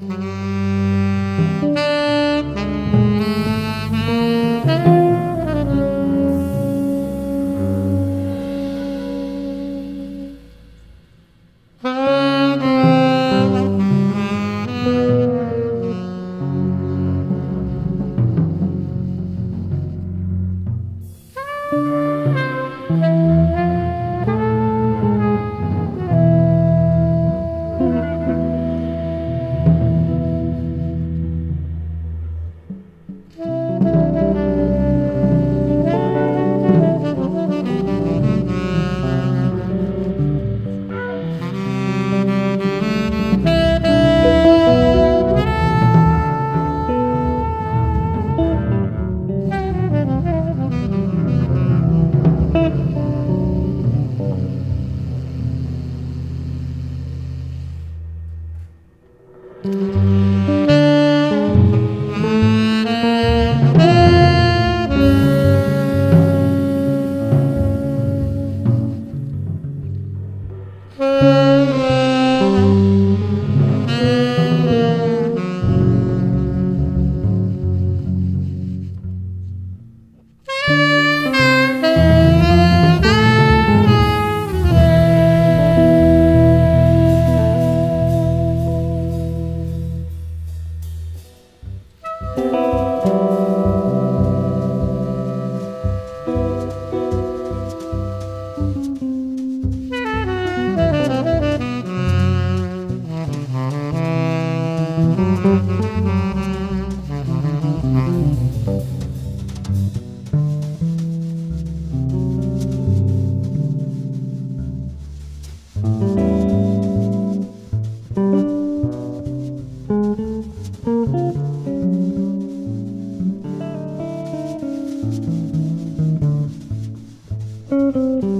Mm-hmm. Thank Música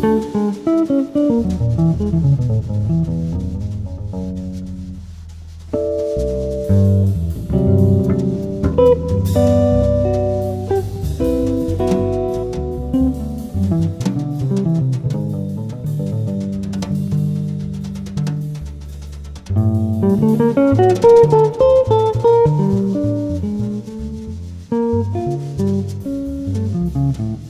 Thank mm -hmm. you.